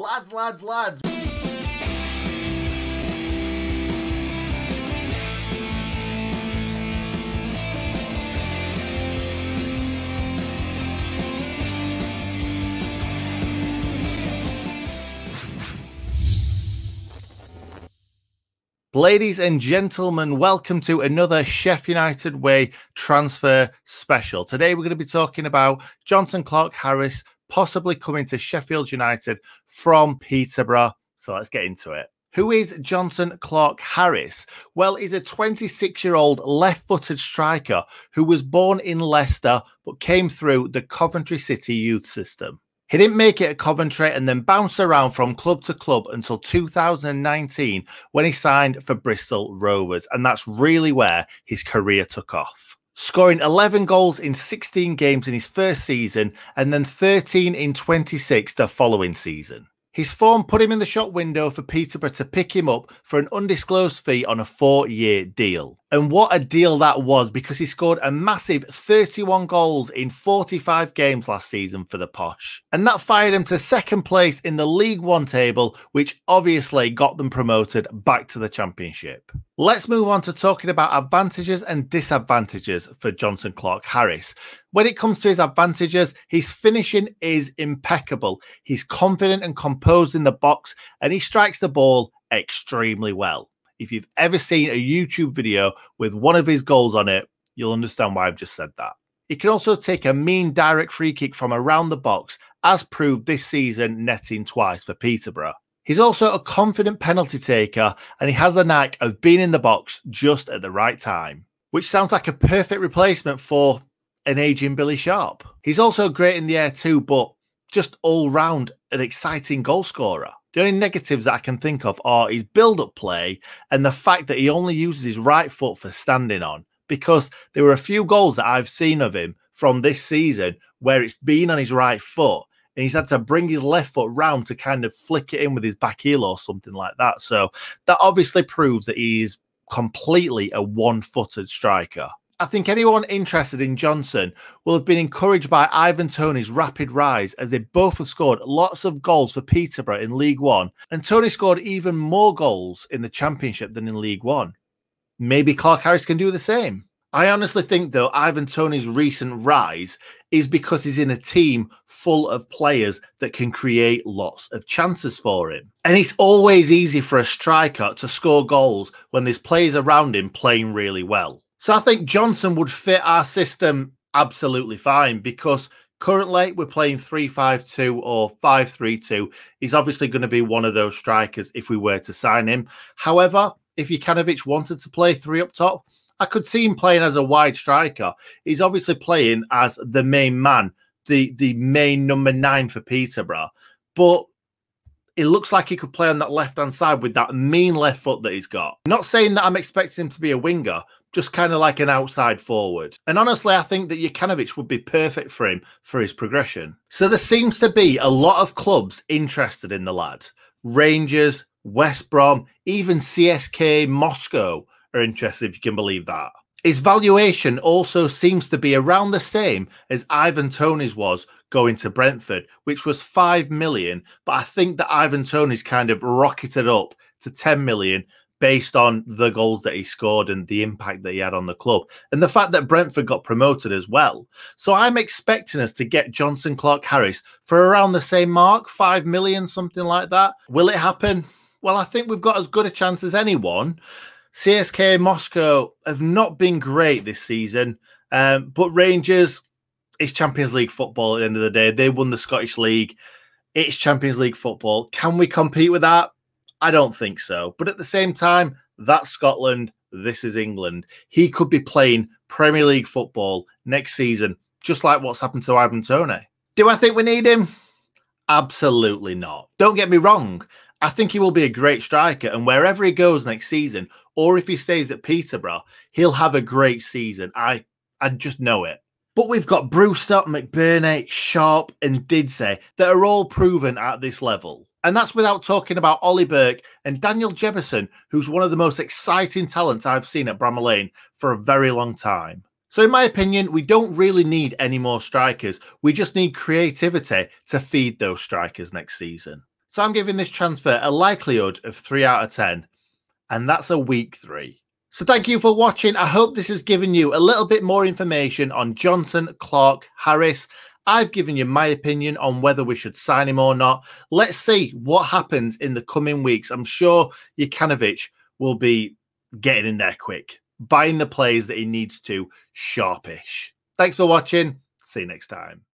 Lads, lads, lads. Ladies and gentlemen, welcome to another Sheff United Way transfer special. Today we're going to be talking about Jonson Clarke Harris possibly coming to Sheffield United from Peterborough. So let's get into it. Who is Jonson Clarke Harris? Well, he's a 26 year old left footed striker who was born in Leicester but came through the Coventry City youth system. He didn't make it at Coventry and then bounced around from club to club until 2019 when he signed for Bristol Rovers. And that's really where his career took off. Scoring 11 goals in 16 games in his first season and then 13 in 26 the following season. His form put him in the shop window for Peterborough to pick him up for an undisclosed fee on a four year deal. And what a deal that was because he scored a massive 31 goals in 45 games last season for the Posh. And that fired him to second place in the League One table, which obviously got them promoted back to the Championship. Let's move on to talking about advantages and disadvantages for Jonson Clarke Harris. When it comes to his advantages, his finishing is impeccable. He's confident and composed in the box, and he strikes the ball extremely well. If you've ever seen a YouTube video with one of his goals on it, you'll understand why I've just said that. He can also take a mean direct free kick from around the box, as proved this season, netting twice for Peterborough. He's also a confident penalty taker and he has the knack of being in the box just at the right time, which sounds like a perfect replacement for an aging Billy Sharp. He's also great in the air too, but just all round an exciting goal scorer. The only negatives that I can think of are his build up play and the fact that he only uses his right foot for standing on. Because there were a few goals that I've seen of him from this season where it's been on his right foot and he's had to bring his left foot round to kind of flick it in with his back heel or something like that. So that obviously proves that he's completely a one footed striker. I think anyone interested in Jonson will have been encouraged by Ivan Toney's rapid rise as they both have scored lots of goals for Peterborough in League One, and Toney scored even more goals in the Championship than in League One. Maybe Clarke Harris can do the same. I honestly think, though, Ivan Toney's recent rise is because he's in a team full of players that can create lots of chances for him. And it's always easy for a striker to score goals when there's players around him playing really well. So I think Jonson would fit our system absolutely fine because currently we're playing 3-5-2 or 5-3-2. He's obviously going to be one of those strikers if we were to sign him. However, if Jokanovic wanted to play three up top, I could see him playing as a wide striker. He's obviously playing as the main man, the the main number nine for Peterborough. But it looks like he could play on that left hand side with that mean left foot that he's got. Not saying that I'm expecting him to be a winger, just kind of like an outside forward. And honestly, I think that Jokanovic would be perfect for him for his progression. So there seems to be a lot of clubs interested in the lad. Rangers, West Brom, even CSK Moscow are interested, if you can believe that. His valuation also seems to be around the same as Ivan Toney's was going to Brentford, which was 5 million. But I think that Ivan Toney's kind of rocketed up to 10 million based on the goals that he scored and the impact that he had on the club and the fact that Brentford got promoted as well. So I'm expecting us to get Jonson Clarke Harris for around the same mark, 5 million, something like that. Will it happen? Well, I think we've got as good a chance as anyone. CSK Moscow have not been great this season, um, but Rangers, it's Champions League football at the end of the day. They won the Scottish League. It's Champions League football. Can we compete with that? I don't think so. But at the same time, that's Scotland. This is England. He could be playing Premier League football next season, just like what's happened to Ivan Toney. Do I think we need him? Absolutely not. Don't get me wrong. I think he will be a great striker, and wherever he goes next season, or if he stays at Peterborough, he'll have a great season. I I just know it. But we've got Brewster, McBurnie, Sharp, and Didsey that are all proven at this level. And that's without talking about Ollie Burke and Daniel Jebbison, who's one of the most exciting talents I've seen at Bramall Lane for a very long time. So, in my opinion, we don't really need any more strikers. We just need creativity to feed those strikers next season. So I'm giving this transfer a likelihood of three out of 10, and that's a week three. So thank you for watching. I hope this has given you a little bit more information on Jonson, Clarke, Harris. I've given you my opinion on whether we should sign him or not. Let's see what happens in the coming weeks. I'm sure Jokanovic will be getting in there quick, buying the plays that he needs to sharpish. Thanks for watching. See you next time.